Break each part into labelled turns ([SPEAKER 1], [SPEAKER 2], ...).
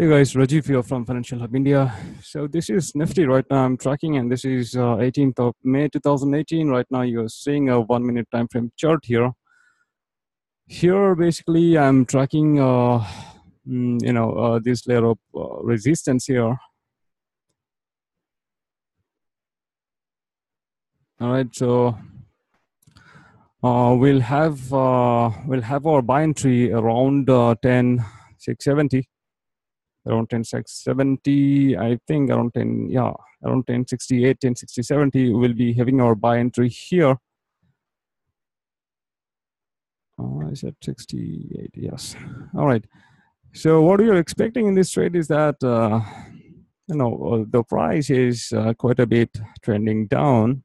[SPEAKER 1] Hey guys, Rajib here from Financial Hub India. So this is Nifty right now. I'm tracking, and this is uh, 18th of May 2018. Right now, you're seeing a one-minute time frame chart here. Here, basically, I'm tracking, uh, mm, you know, uh, this layer of uh, resistance here. All right, so uh, we'll have uh, we'll have our buy entry around uh, 10 670 around 10 670 i think around 10 yeah around 1068 1060 70 we'll be having our buy entry here. Uh, is that 68 yes. All right. So what we are expecting in this trade is that uh, you know uh, the price is uh, quite a bit trending down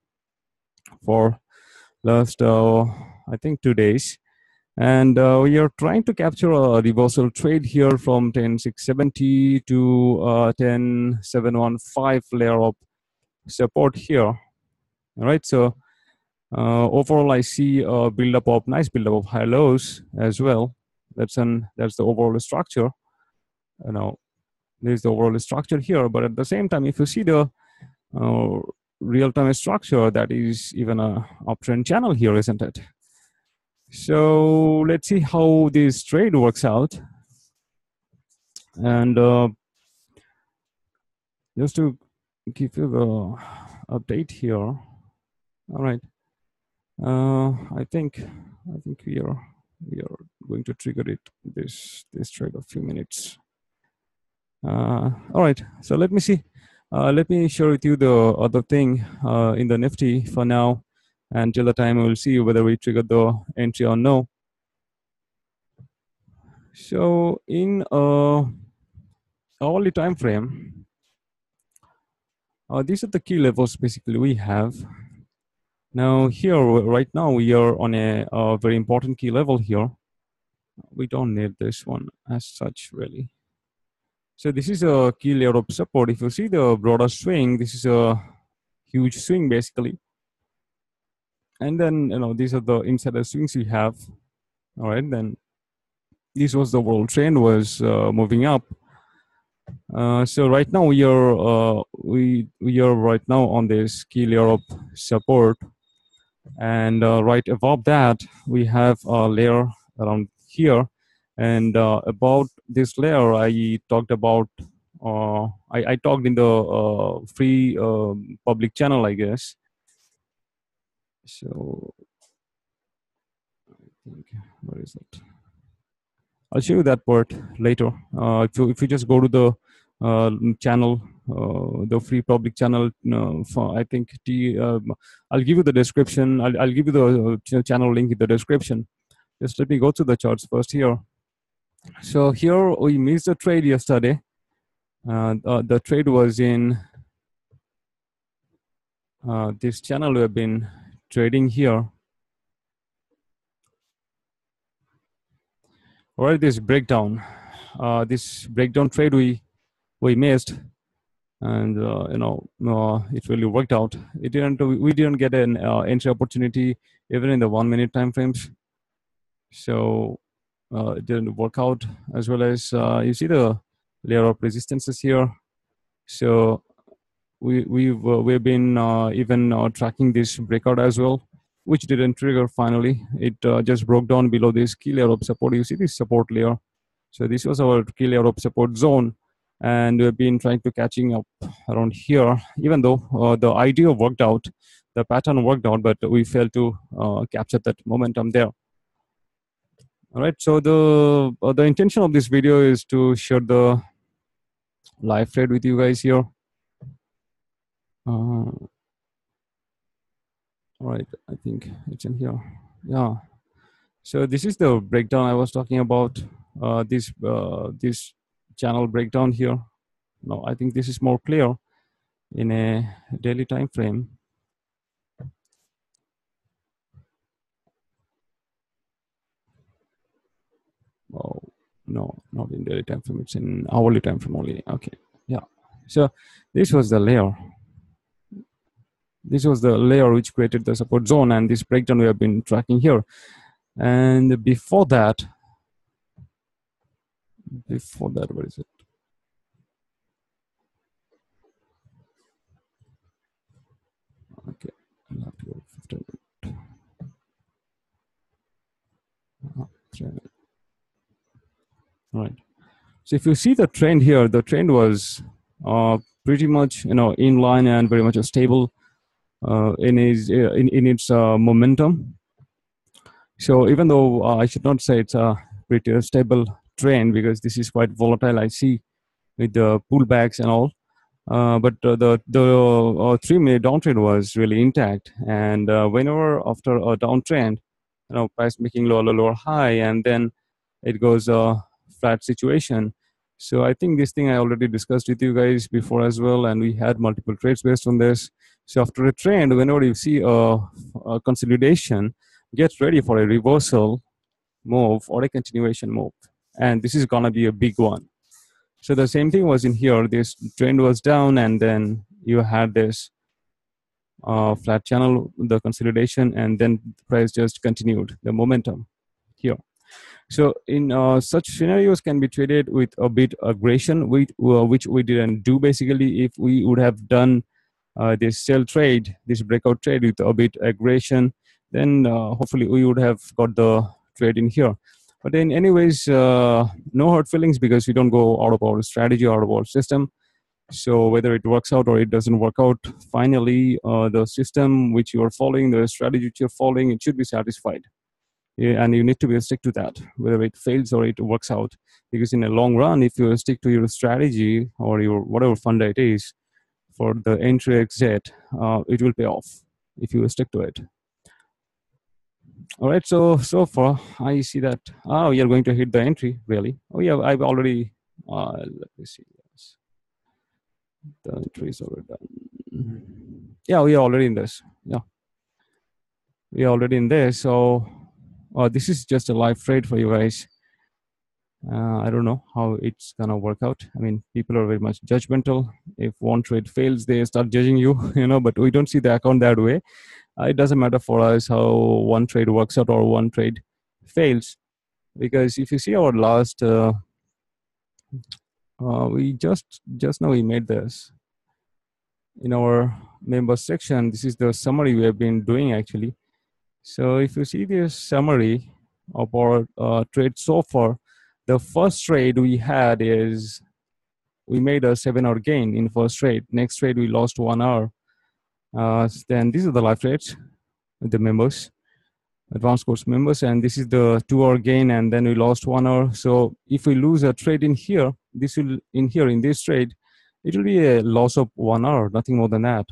[SPEAKER 1] for last uh, I think two days. And uh, we are trying to capture a reversal trade here from 10670 to uh, 10715 layer of support here. All right, so uh, overall I see a buildup of nice buildup of high lows as well. That's an that's the overall structure. You know, there's the overall structure here, but at the same time, if you see the uh, real-time structure that is even a uptrend channel here isn't it so let's see how this trade works out. And uh, just to give you the update here. All right. Uh, i think i think we are we are going to trigger it this this trade a few minutes. Uh, all right. So let me see. Uh, let me share with you the other thing uh, in the Nifty for now. Until the time we'll see whether we trigger the entry or no. So in a hourly time frame, uh, these are the key levels basically we have. Now here, right now, we are on a, a very important key level here. We don't need this one as such, really. So this is a key layer of support. If you see the broader swing, this is a huge swing basically. And then, you know, these are the insider swings we have. All right, then this was the world trend was uh, moving up. Uh, so right now we are uh, we we are right now on this key layer of support, and uh, right above that we have a layer around here and uh, about this layer, I talked about, uh, I, I, talked in the free um, public channel, I guess. So, I think, where is it? I'll show you that part later. Uh, if, you, if you just go to the uh, channel, uh, the free public channel, for, I think T, um, I'll give you the description. I'll, I'll give you the channel link in the description. Just let me go to the charts first here. So here we missed the trade yesterday. Uh, the, the trade was in uh, this channel we have been trading here. All right, this breakdown, uh, this breakdown trade we we missed, and uh, you know uh, it really worked out. It didn't. We didn't get an uh, entry opportunity even in the one minute time frames. So uh, it didn't work out as well as uh, you see the layer of resistances here. So we, we've, uh, we've been even tracking this breakout as well, which didn't trigger finally. It just broke down below this key layer of support. You see this support layer. So this was our key layer of support zone and we've been trying to catching up around here even though uh, the idea worked out the pattern worked out but we failed to uh, capture that momentum there all right so the uh, the intention of this video is to share the live trade with you guys here uh, all right i think it's in here. Yeah. So this is the breakdown i was talking about uh, this uh, this channel breakdown here. No i think this is more clear in a daily time frame. Oh no not in daily time frame. It's in hourly time frame only. Okay. Yeah. So this was the layer this was the layer which created the support zone and this breakdown we have been tracking here. And before that before that what is it? Okay i'll right. So if you see the trend here the trend was uh, pretty much you know in line and very much stable in its uh, in, in its uh, momentum. So even though uh, i should not say it's a pretty stable trend because this is quite volatile i see with the pullbacks and all uh, but uh, the the uh, three minute downtrend was really intact. And whenever after a downtrend you know price making lower lower high and then it goes a flat situation. So i think this thing i already discussed with you guys before as well and we had multiple trades based on this so after a trend whenever you see a, a consolidation get ready for a reversal move or a continuation move. And this is gonna be a big one. So the same thing was in here. This trend was down and then you had this uh, flat channel, the consolidation, and then the price just continued the momentum here. So in uh, such scenarios can be traded with a bit aggression, which, uh, which we didn't do basically if we would have done uh, this sell trade, this breakout trade with a bit aggression, then uh, hopefully we would have got the trade in here. But in anyways, uh, no hard feelings because we don't go out of our strategy, out of our system. So whether it works out or it doesn't work out, finally, uh, the system which you are following, the strategy which you're following, it should be satisfied. Yeah, and you need to be stick to that, whether it fails or it works out. Because in the long run, if you stick to your strategy or your whatever fund it is for the entry exit, uh, it will pay off if you stick to it. All right, so so far I see that. Oh, you're going to hit the entry, really? Oh yeah, I've already. Uh, let me see the entry is already done. Yeah, we are already in this. Yeah, we are already in there. So uh, this is just a live trade for you guys. Uh, I don't know how it's gonna work out. I mean, people are very much judgmental. If one trade fails, they start judging you, you know. But we don't see the account that way. Uh, it doesn't matter for us how one trade works out or one trade fails, because if you see our last uh, uh, we just just now we made this in our member section this is the summary we have been doing actually so if you see this summary of our uh, trade so far the first trade we had is we made a seven R gain in first trade. Next trade we lost one R. Uh, then these are the live trades the members advanced course members and this is the two R gain and then we lost one R. So if we lose a trade in here this will in here in this trade it will be a loss of one R nothing more than that.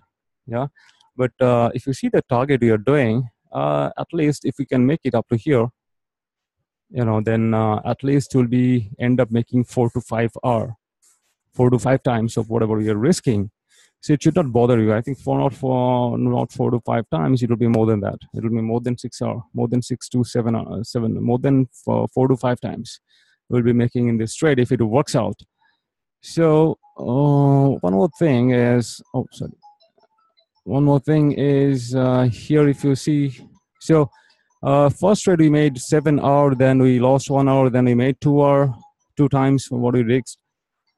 [SPEAKER 1] Yeah? But uh, if you see the target you're doing uh, at least if we can make it up to here you know then uh, at least you'll be end up making four to five r four to five times of whatever you're risking so it should not bother you. I think four not four not four to five times. It will be more than that. It will be more than six r more than six to seven uh, seven more than four, four to five times. We'll be making in this trade if it works out. So uh, one more thing is oh sorry. One more thing is uh, here if you see so uh, first trade we made seven R, then we lost one R, then we made two R, two times what we risked.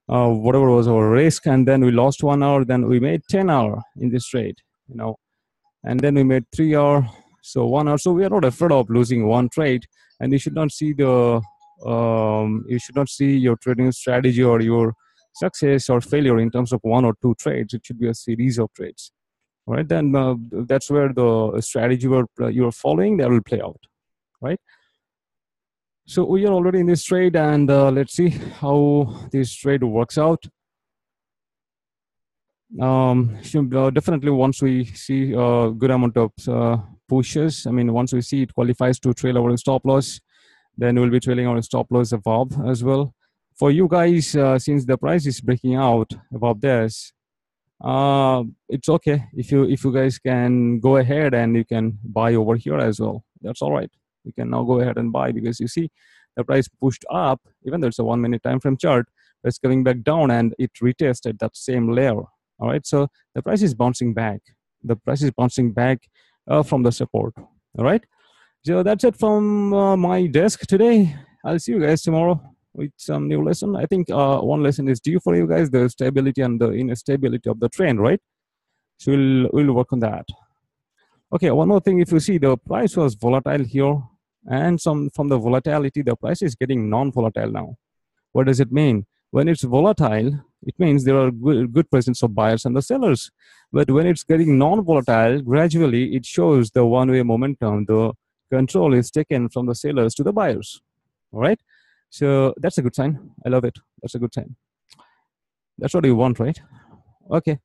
[SPEAKER 1] Uh, whatever was our risk and then we lost one R then we made 10 R in this trade you know. And then we made three R so one R. So we are not afraid of losing one trade and you should not see the um, you should not see your trading strategy or your success or failure in terms of one or two trades. It should be a series of trades right then uh, that's where the strategy you're, you're following that will play out right so we are already in this trade and uh, let's see how this trade works out. Um, uh, definitely once we see a good amount of uh, pushes, I mean, once we see it qualifies to trail our stop loss, then we'll be trailing our stop loss above as well. For you guys, uh, since the price is breaking out above this, uh, it's okay if you if you guys can go ahead and you can buy over here as well. That's all right. You can now go ahead and buy because you see the price pushed up even though it's a one minute time frame chart it's coming back down and it retested that same layer. All right so the price is bouncing back. The price is bouncing back uh, from the support. All right? So that's it from uh, my desk today. I'll see you guys tomorrow with some new lesson i think uh, one lesson is due for you guys the stability and the instability of the trend right so we'll we'll work on that okay one more thing if you see the price was volatile here and some from the volatility the price is getting non-volatile now What does it mean? When it's volatile, it means there are good, good presence of buyers and the sellers. But when it's getting non-volatile, gradually it shows the one-way momentum. The control is taken from the sellers to the buyers. All right. So that's a good sign. I love it. That's a good sign. That's what you want, right? Okay.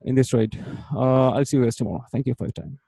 [SPEAKER 1] In this trade, uh, I'll see you guys tomorrow. Thank you for your time.